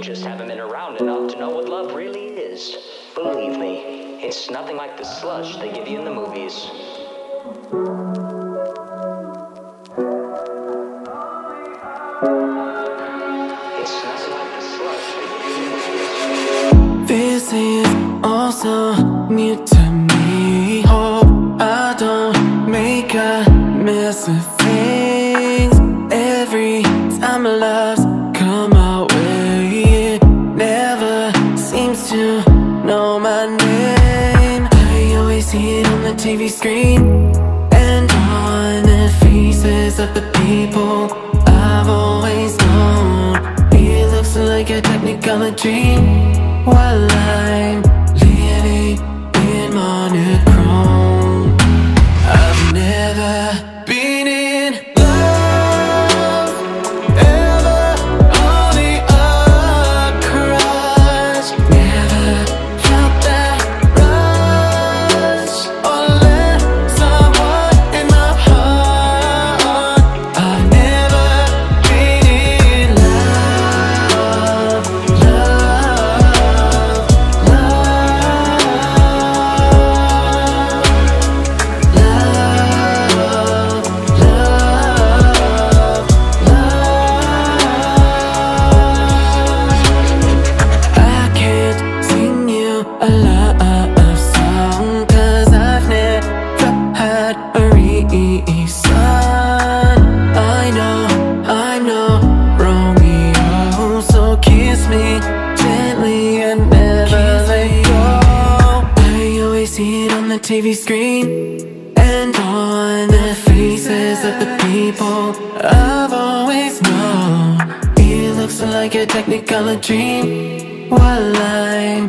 Just haven't been around enough to know what love really is. Believe me, it's nothing like the slush they give you in the movies. This is also new to me Hope I don't make a mess of things Every time love's come my I always see it on the TV screen. And on the faces of the people I've always known. It looks like a technicolor dream. While I'm living in monochrome a love song Cause I've never had a reason. I know, I'm no Romeo So kiss me gently and never let go. I always see it on the TV screen And on the faces of the people I've always known. It looks like a technicolor dream While I'm